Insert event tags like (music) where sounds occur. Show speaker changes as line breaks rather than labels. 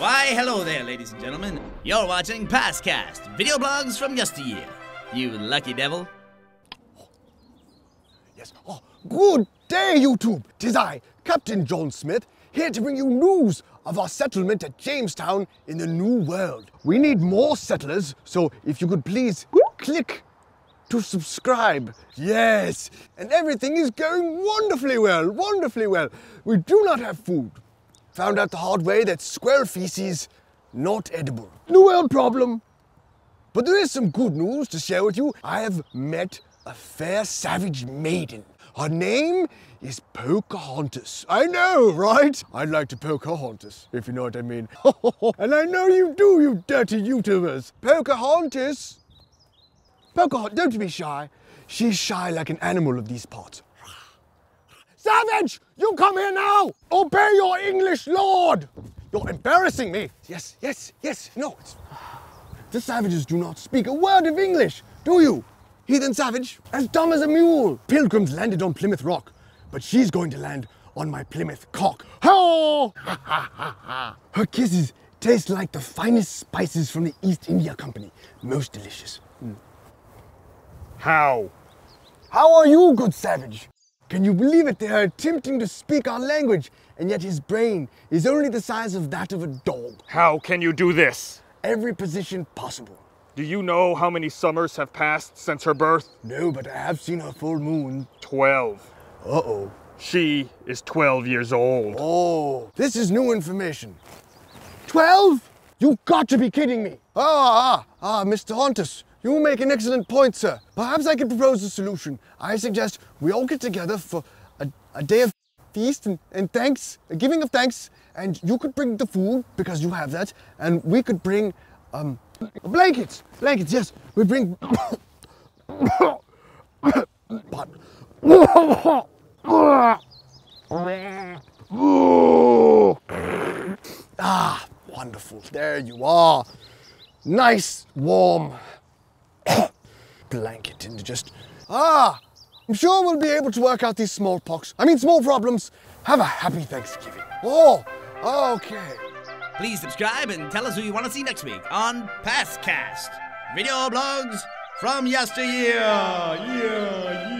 Why, hello there, ladies and gentlemen. You're watching Past Cast, video blogs from yesteryear. You lucky devil.
Yes. Oh, good day, YouTube. Tis I, Captain John Smith, here to bring you news of our settlement at Jamestown in the New World. We need more settlers, so if you could please click to subscribe. Yes, and everything is going wonderfully well, wonderfully well. We do not have food. Found out the hard way that squirrel feces not edible. New World problem. But there is some good news to share with you. I have met a fair savage maiden. Her name is Pocahontas. I know, right? I'd like to Pocahontas, if you know what I mean. (laughs) and I know you do, you dirty YouTubers. Pocahontas. Pocahontas, don't be shy. She's shy like an animal of these parts. Savage! You come here now! Obey your English lord! You're embarrassing me. Yes, yes, yes. No, it's... The savages do not speak a word of English, do you? Heathen savage, as dumb as a mule. Pilgrims landed on Plymouth Rock, but she's going to land on my Plymouth cock. Ho! Her kisses taste like the finest spices from the East India Company. Most delicious. Mm.
How?
How are you, good savage? Can you believe it? They are attempting to speak our language, and yet his brain is only the size of that of a dog.
How can you do this?
Every position possible.
Do you know how many summers have passed since her birth?
No, but I have seen her full moon.
Twelve.
Uh-oh.
She is 12 years old.
Oh, this is new information. Twelve? You've got to be kidding me. Ah, ah, ah, Mr. Hontus, you make an excellent point, sir. Perhaps I could propose a solution. I suggest we all get together for a, a day of feast and, and thanks, a giving of thanks, and you could bring the food because you have that, and we could bring um, blankets. Blankets, yes. We bring. ah, wonderful. There you are. Nice, warm (coughs) blanket and just. Ah, I'm sure we'll be able to work out these smallpox. I mean, small problems. Have a happy Thanksgiving. Oh, okay.
Please subscribe and tell us who you want to see next week on Past Cast, video blogs from yesteryear. Yeah, yeah.